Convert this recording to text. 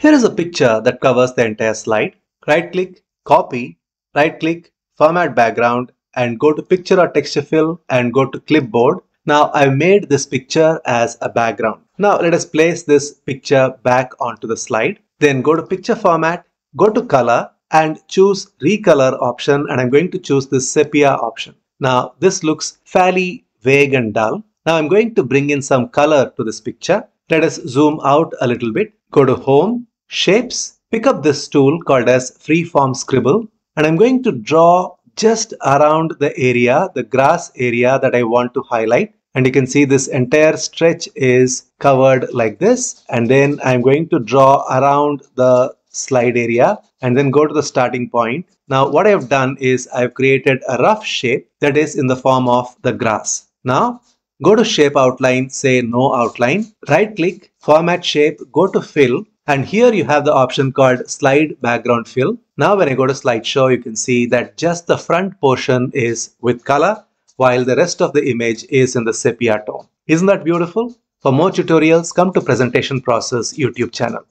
Here is a picture that covers the entire slide. Right click, copy, right click, format background and go to picture or texture fill and go to clipboard. Now I've made this picture as a background. Now let us place this picture back onto the slide. Then go to picture format, go to color and choose recolor option and I'm going to choose this sepia option. Now this looks fairly vague and dull. Now I'm going to bring in some color to this picture. Let us zoom out a little bit. Go to home, shapes, pick up this tool called as freeform scribble and I'm going to draw just around the area, the grass area that I want to highlight. And you can see this entire stretch is covered like this. And then I'm going to draw around the slide area and then go to the starting point. Now what I've done is I've created a rough shape that is in the form of the grass. Now go to shape outline, say no outline, right click, format shape, go to fill and here you have the option called slide background fill. Now when I go to slideshow, you can see that just the front portion is with color while the rest of the image is in the sepia tone. Isn't that beautiful? For more tutorials, come to Presentation Process YouTube channel.